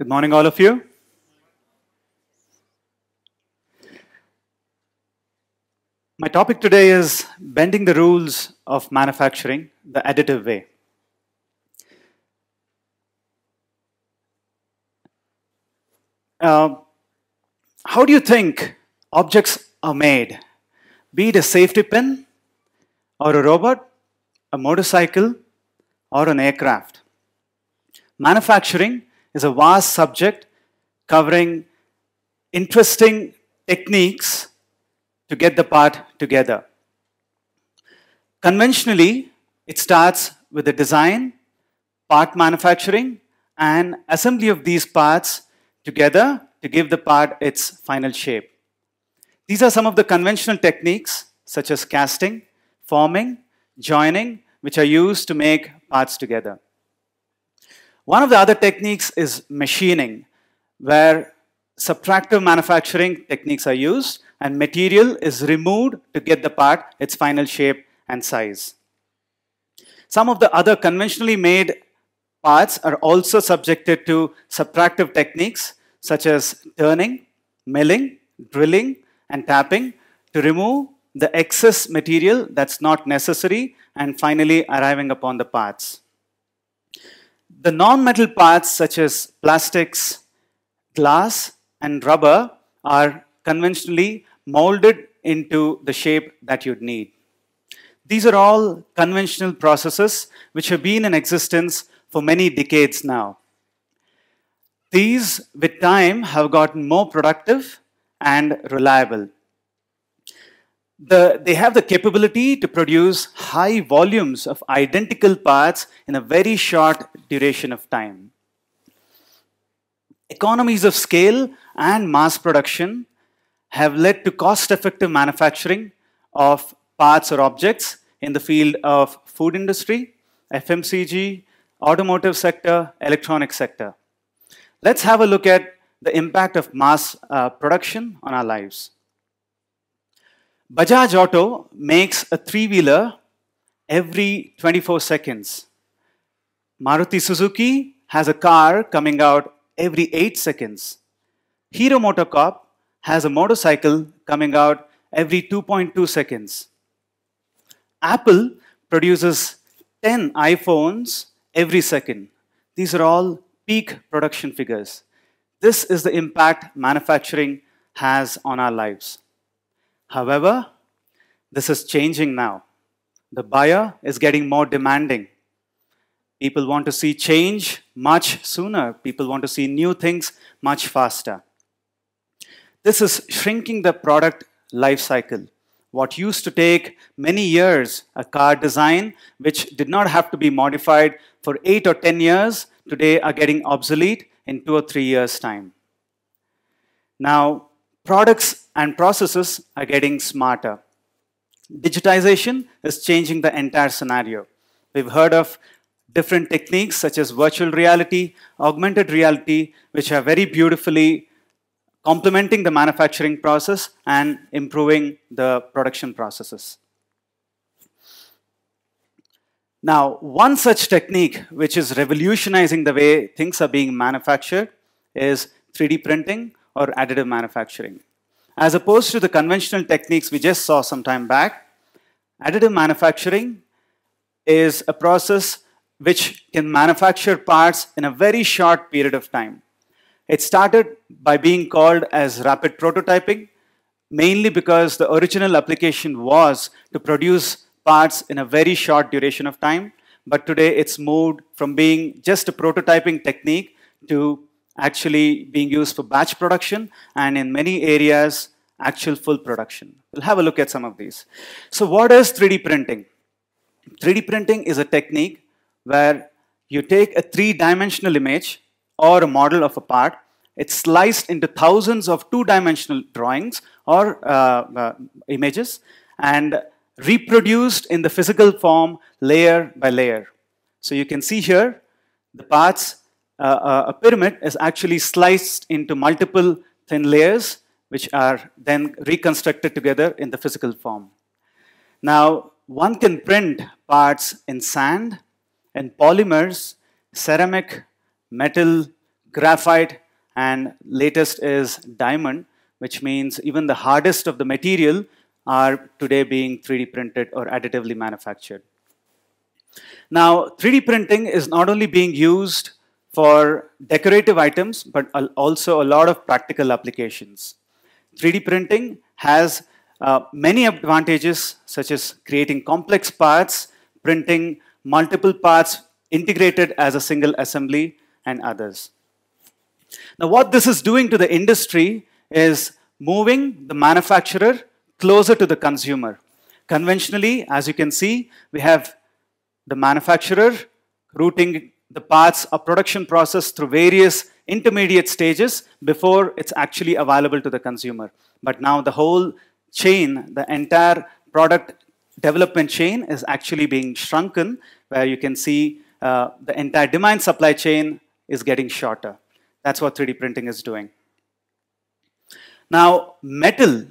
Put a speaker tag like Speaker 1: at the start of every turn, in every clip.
Speaker 1: Good morning, all of you. My topic today is bending the rules of manufacturing the additive way. Uh, how do you think objects are made? Be it a safety pin, or a robot, a motorcycle, or an aircraft. Manufacturing is a vast subject covering interesting techniques to get the part together. Conventionally, it starts with the design, part manufacturing, and assembly of these parts together to give the part its final shape. These are some of the conventional techniques such as casting, forming, joining, which are used to make parts together. One of the other techniques is machining, where subtractive manufacturing techniques are used and material is removed to get the part its final shape and size. Some of the other conventionally made parts are also subjected to subtractive techniques such as turning, milling, drilling, and tapping to remove the excess material that's not necessary and finally arriving upon the parts. The non-metal parts such as plastics, glass, and rubber are conventionally molded into the shape that you'd need. These are all conventional processes which have been in existence for many decades now. These, with time, have gotten more productive and reliable. The, they have the capability to produce high volumes of identical parts in a very short duration of time. Economies of scale and mass production have led to cost-effective manufacturing of parts or objects in the field of food industry, FMCG, automotive sector, electronic sector. Let's have a look at the impact of mass uh, production on our lives. Bajaj Auto makes a three-wheeler every 24 seconds. Maruti Suzuki has a car coming out every 8 seconds. Hero MotoCorp has a motorcycle coming out every 2.2 seconds. Apple produces 10 iPhones every second. These are all peak production figures. This is the impact manufacturing has on our lives. However, this is changing now. The buyer is getting more demanding. People want to see change much sooner. People want to see new things much faster. This is shrinking the product life cycle. What used to take many years, a car design which did not have to be modified for 8 or 10 years, today are getting obsolete in 2 or 3 years' time. Now, products and processes are getting smarter. Digitization is changing the entire scenario. We've heard of different techniques such as virtual reality, augmented reality, which are very beautifully complementing the manufacturing process and improving the production processes. Now, one such technique which is revolutionizing the way things are being manufactured is 3D printing or additive manufacturing. As opposed to the conventional techniques we just saw some time back, additive manufacturing is a process which can manufacture parts in a very short period of time. It started by being called as rapid prototyping, mainly because the original application was to produce parts in a very short duration of time. But today it's moved from being just a prototyping technique to actually being used for batch production and in many areas, actual full production. We'll have a look at some of these. So what is 3D printing? 3D printing is a technique where you take a three-dimensional image or a model of a part, it's sliced into thousands of two-dimensional drawings or uh, uh, images and reproduced in the physical form layer by layer. So you can see here the parts, uh, uh a pyramid is actually sliced into multiple thin layers which are then reconstructed together in the physical form. Now, one can print parts in sand, in polymers, ceramic, metal, graphite, and latest is diamond, which means even the hardest of the material are today being 3D printed or additively manufactured. Now, 3D printing is not only being used for decorative items, but also a lot of practical applications. 3D printing has uh, many advantages, such as creating complex parts, printing multiple parts integrated as a single assembly, and others. Now, what this is doing to the industry is moving the manufacturer closer to the consumer. Conventionally, as you can see, we have the manufacturer routing the parts of production process through various intermediate stages before it's actually available to the consumer. But now the whole chain, the entire product development chain is actually being shrunken where you can see uh, the entire demand supply chain is getting shorter. That's what 3D printing is doing. Now, metal,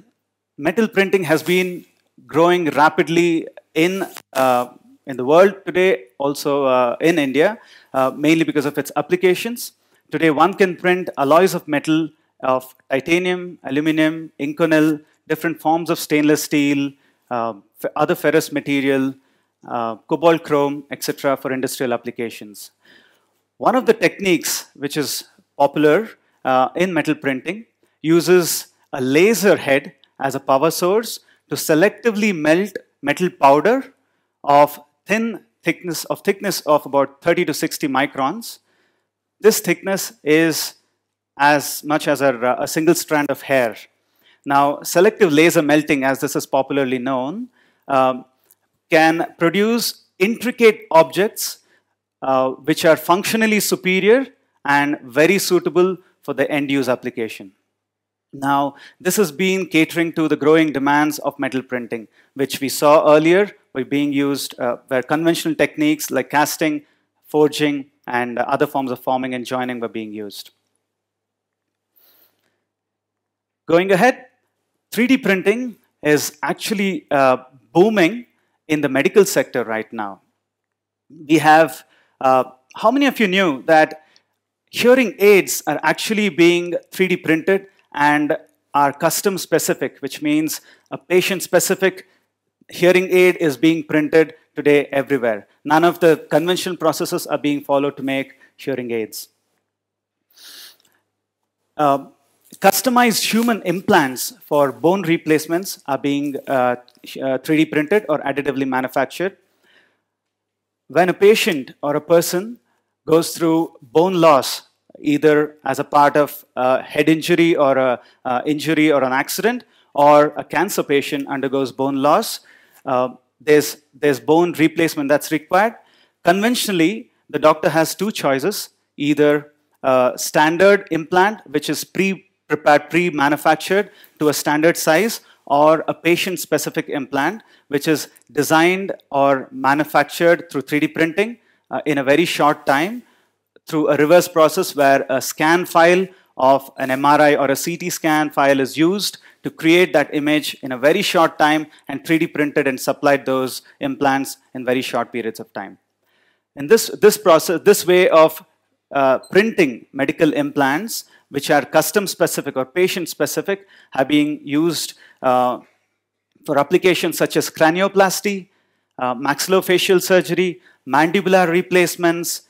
Speaker 1: metal printing has been growing rapidly in, uh, in the world today, also uh, in India, uh, mainly because of its applications. Today, one can print alloys of metal of titanium, aluminum, inconel, different forms of stainless steel, uh, other ferrous material, uh, cobalt chrome, etc. for industrial applications. One of the techniques which is popular uh, in metal printing uses a laser head as a power source to selectively melt metal powder of thin thickness of thickness of about 30 to 60 microns. This thickness is as much as a, a single strand of hair. Now, selective laser melting, as this is popularly known, um, can produce intricate objects uh, which are functionally superior and very suitable for the end use application. Now, this has been catering to the growing demands of metal printing, which we saw earlier were being used uh, where conventional techniques like casting, forging, and other forms of forming and joining were being used. Going ahead, 3D printing is actually uh, booming in the medical sector right now. We have, uh, how many of you knew that hearing aids are actually being 3D printed and are custom specific, which means a patient specific hearing aid is being printed today everywhere. None of the conventional processes are being followed to make hearing aids. Uh, customized human implants for bone replacements are being uh, 3D uh, printed or additively manufactured. When a patient or a person goes through bone loss, either as a part of a head injury or a uh, injury or an accident, or a cancer patient undergoes bone loss, uh, there's, there's bone replacement that's required. Conventionally, the doctor has two choices, either a standard implant, which is pre-prepared, pre-manufactured to a standard size, or a patient-specific implant, which is designed or manufactured through 3D printing uh, in a very short time through a reverse process where a scan file of an MRI or a CT scan file is used to create that image in a very short time and 3D printed and supplied those implants in very short periods of time. In this, this process, this way of uh, printing medical implants, which are custom specific or patient specific, have been used uh, for applications such as cranioplasty, uh, maxillofacial surgery, mandibular replacements,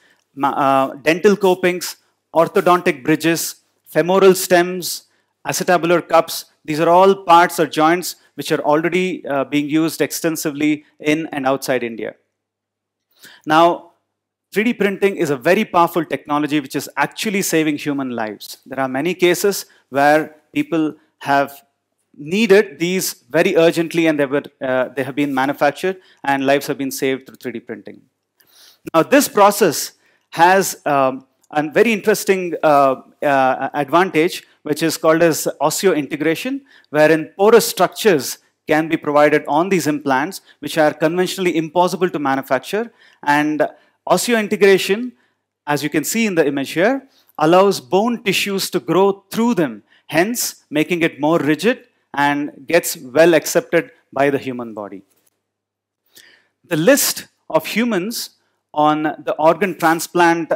Speaker 1: uh, dental copings, orthodontic bridges, femoral stems, acetabular cups. These are all parts or joints which are already uh, being used extensively in and outside India. Now, 3D printing is a very powerful technology which is actually saving human lives. There are many cases where people have needed these very urgently and they, were, uh, they have been manufactured and lives have been saved through 3D printing. Now this process has um, a very interesting uh, uh, advantage which is called as osseointegration wherein porous structures can be provided on these implants which are conventionally impossible to manufacture and osseointegration as you can see in the image here allows bone tissues to grow through them hence making it more rigid and gets well accepted by the human body. The list of humans on the organ transplant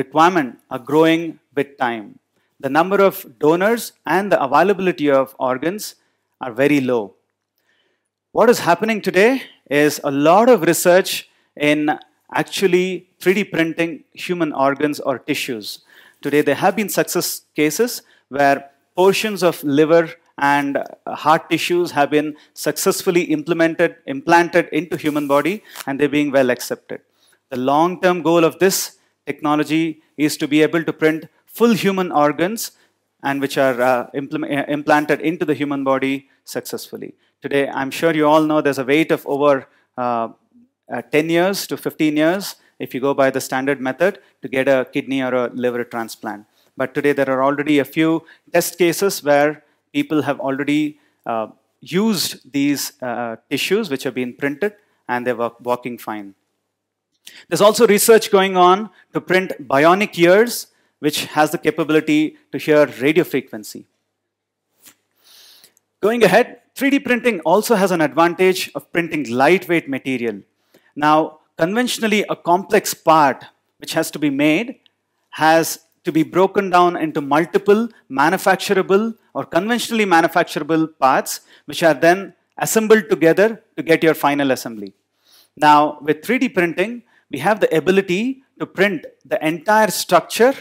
Speaker 1: requirement are growing with time. The number of donors and the availability of organs are very low. What is happening today is a lot of research in actually 3D printing human organs or tissues. Today, there have been success cases where portions of liver and heart tissues have been successfully implemented, implanted into human body, and they're being well accepted. The long-term goal of this technology is to be able to print full human organs and which are uh, uh, implanted into the human body successfully. Today, I'm sure you all know there's a wait of over uh, uh, 10 years to 15 years if you go by the standard method to get a kidney or a liver transplant. But today, there are already a few test cases where people have already uh, used these uh, tissues which have been printed and they're working fine. There's also research going on to print bionic ears, which has the capability to hear radio frequency. Going ahead, 3D printing also has an advantage of printing lightweight material. Now, conventionally, a complex part which has to be made has to be broken down into multiple manufacturable or conventionally manufacturable parts, which are then assembled together to get your final assembly. Now, with 3D printing, we have the ability to print the entire structure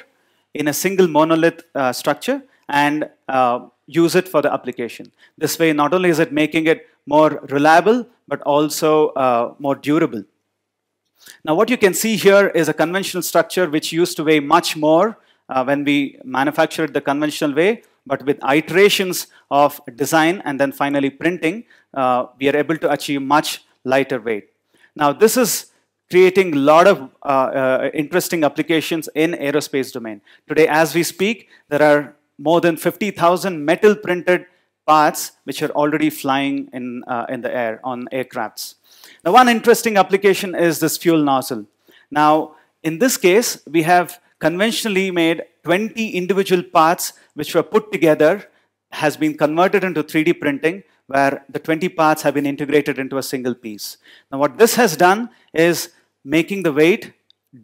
Speaker 1: in a single monolith uh, structure and uh, use it for the application. This way, not only is it making it more reliable, but also uh, more durable. Now, what you can see here is a conventional structure which used to weigh much more uh, when we manufactured the conventional way, but with iterations of design and then finally printing, uh, we are able to achieve much lighter weight. Now, this is creating a lot of uh, uh, interesting applications in aerospace domain. Today, as we speak, there are more than 50,000 metal printed parts which are already flying in, uh, in the air on aircrafts. Now, one interesting application is this fuel nozzle. Now, in this case, we have conventionally made 20 individual parts which were put together has been converted into 3D printing where the 20 parts have been integrated into a single piece. Now what this has done is making the weight,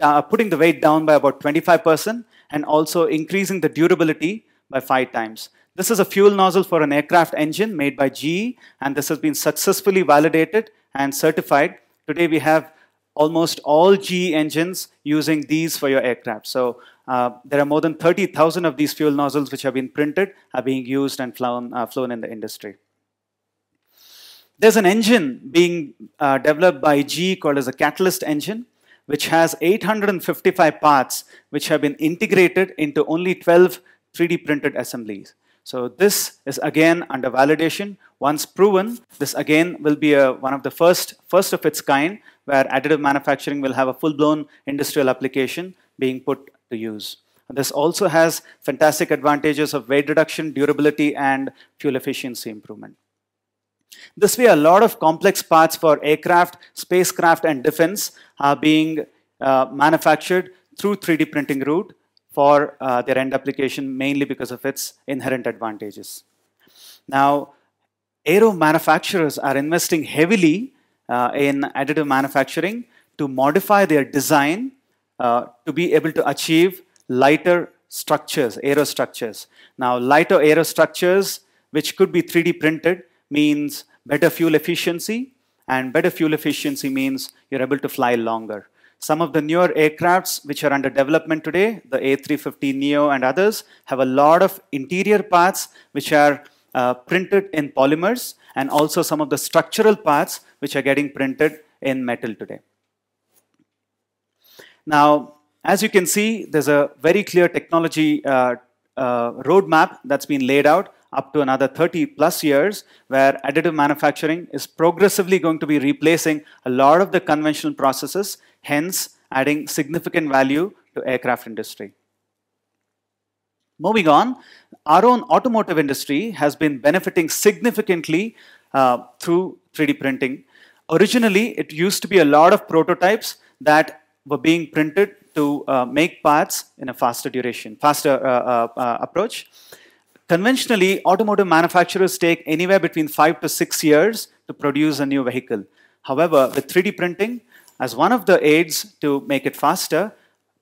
Speaker 1: uh, putting the weight down by about 25% and also increasing the durability by five times. This is a fuel nozzle for an aircraft engine made by GE and this has been successfully validated and certified. Today we have almost all GE engines using these for your aircraft. So uh, there are more than 30,000 of these fuel nozzles which have been printed, are being used and flown, uh, flown in the industry. There's an engine being uh, developed by GE called as a catalyst engine, which has 855 parts which have been integrated into only 12 3D printed assemblies. So this is again under validation. Once proven, this again will be a, one of the first, first of its kind where additive manufacturing will have a full-blown industrial application being put to use. This also has fantastic advantages of weight reduction, durability, and fuel efficiency improvement. This way, a lot of complex parts for aircraft, spacecraft, and defense are being uh, manufactured through 3D printing route for uh, their end application, mainly because of its inherent advantages. Now, aero manufacturers are investing heavily uh, in additive manufacturing to modify their design uh, to be able to achieve lighter structures, aerostructures. Now, lighter aerostructures, which could be 3D printed, means better fuel efficiency, and better fuel efficiency means you're able to fly longer. Some of the newer aircrafts which are under development today, the A350neo and others, have a lot of interior parts which are uh, printed in polymers and also some of the structural parts which are getting printed in metal today. Now, as you can see, there's a very clear technology uh, uh, roadmap that's been laid out up to another 30 plus years where additive manufacturing is progressively going to be replacing a lot of the conventional processes, hence adding significant value to aircraft industry. Moving on, our own automotive industry has been benefiting significantly uh, through 3D printing. Originally, it used to be a lot of prototypes that were being printed to uh, make parts in a faster duration, faster uh, uh, uh, approach. Conventionally, automotive manufacturers take anywhere between five to six years to produce a new vehicle. However, with 3D printing, as one of the aids to make it faster,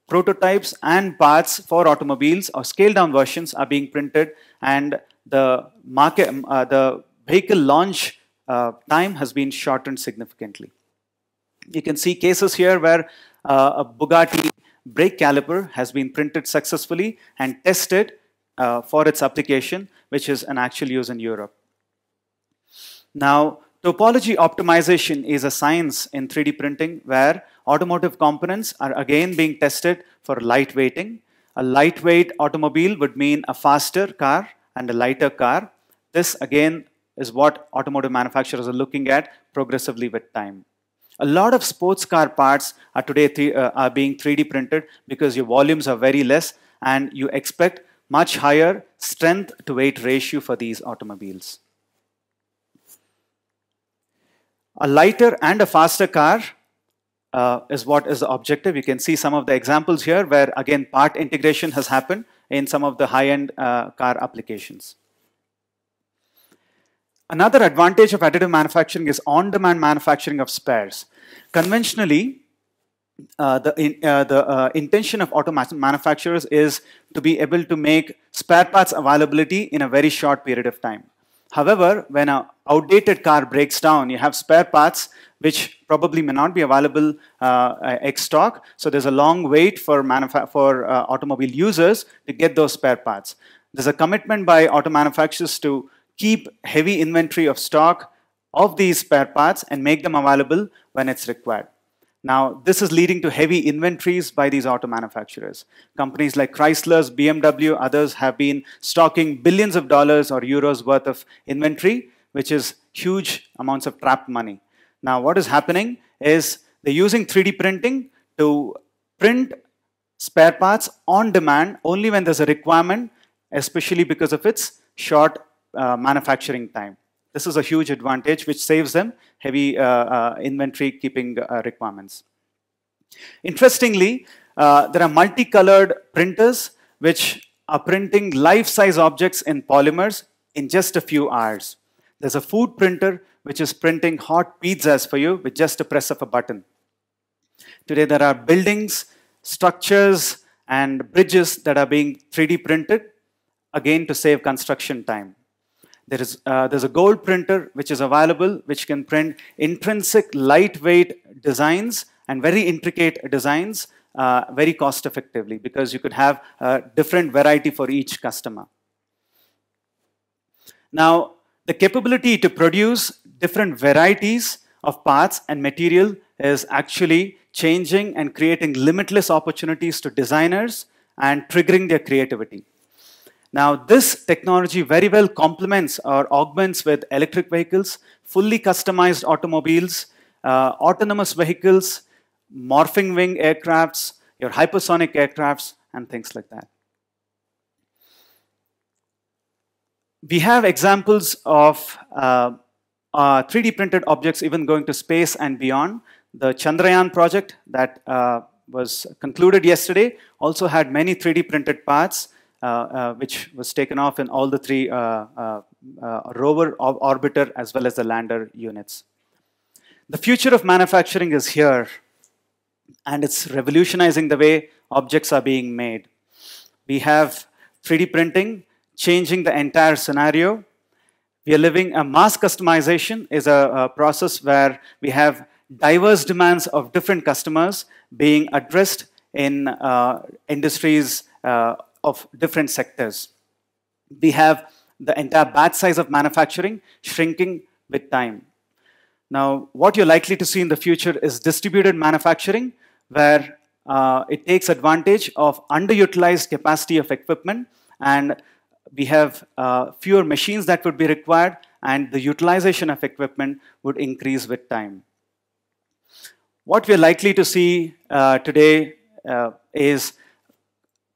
Speaker 1: prototypes and parts for automobiles or scaled down versions are being printed and the market, uh, the vehicle launch uh, time has been shortened significantly. You can see cases here where uh, a Bugatti brake caliper has been printed successfully and tested uh, for its application, which is an actual use in Europe. Now, topology optimization is a science in 3D printing where automotive components are again being tested for lightweighting. A lightweight automobile would mean a faster car and a lighter car. This again is what automotive manufacturers are looking at progressively with time. A lot of sports car parts are today uh, are being 3D printed because your volumes are very less and you expect much higher strength to weight ratio for these automobiles. A lighter and a faster car uh, is what is the objective. You can see some of the examples here where again part integration has happened in some of the high-end uh, car applications. Another advantage of additive manufacturing is on-demand manufacturing of spares. Conventionally, uh, the, in, uh, the uh, intention of auto manufacturers is to be able to make spare parts availability in a very short period of time. However, when an outdated car breaks down, you have spare parts which probably may not be available uh, ex stock. So there's a long wait for, for uh, automobile users to get those spare parts. There's a commitment by auto manufacturers to keep heavy inventory of stock of these spare parts and make them available when it's required. Now, this is leading to heavy inventories by these auto manufacturers. Companies like Chrysler's, BMW, others have been stocking billions of dollars or euros worth of inventory, which is huge amounts of trapped money. Now, what is happening is they're using 3D printing to print spare parts on demand only when there's a requirement, especially because of its short uh, manufacturing time. This is a huge advantage which saves them heavy uh, uh, inventory keeping uh, requirements. Interestingly, there are multicolored printers which are printing life-size objects in polymers in just a few hours. There's a food printer which is printing hot pizzas for you with just a press of a button. Today there are buildings, structures, and bridges that are being 3D printed, again to save construction time. There is, uh, there's a gold printer which is available, which can print intrinsic lightweight designs and very intricate designs uh, very cost effectively because you could have a different variety for each customer. Now, the capability to produce different varieties of parts and material is actually changing and creating limitless opportunities to designers and triggering their creativity. Now, this technology very well complements or augments with electric vehicles, fully customized automobiles, uh, autonomous vehicles, morphing wing aircrafts, your hypersonic aircrafts, and things like that. We have examples of uh, uh, 3D printed objects even going to space and beyond. The Chandrayaan project that uh, was concluded yesterday also had many 3D printed parts which was taken off in all the three uh, rover, orbiter, as well as the lander units. The future of manufacturing is here, and it's revolutionizing the way objects are being made. We have 3D printing changing the entire scenario. We are living a mass customization is a, a process where we have diverse demands of different customers being addressed in uh, industries uh, of different sectors. We have the entire batch size of manufacturing shrinking with time. Now, what you're likely to see in the future is distributed manufacturing, where uh, it takes advantage of underutilized capacity of equipment, and we have uh, fewer machines that would be required, and the utilization of equipment would increase with time. What we're likely to see uh, today uh, is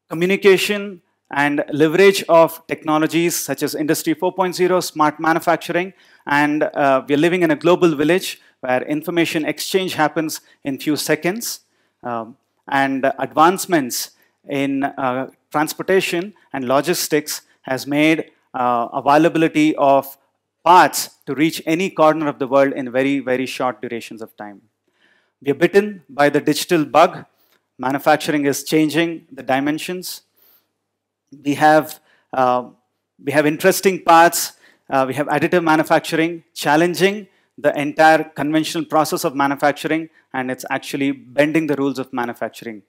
Speaker 1: communication and leverage of technologies such as Industry 4.0, smart manufacturing, and uh, we're living in a global village where information exchange happens in few seconds, um, and advancements in uh, transportation and logistics has made uh, availability of parts to reach any corner of the world in very, very short durations of time. We are bitten by the digital bug manufacturing is changing the dimensions. We have, uh, we have interesting parts. Uh, we have additive manufacturing, challenging the entire conventional process of manufacturing, and it's actually bending the rules of manufacturing.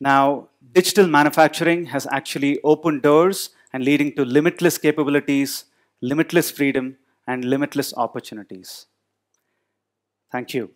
Speaker 1: Now, digital manufacturing has actually opened doors and leading to limitless capabilities, limitless freedom, and limitless opportunities. Thank you.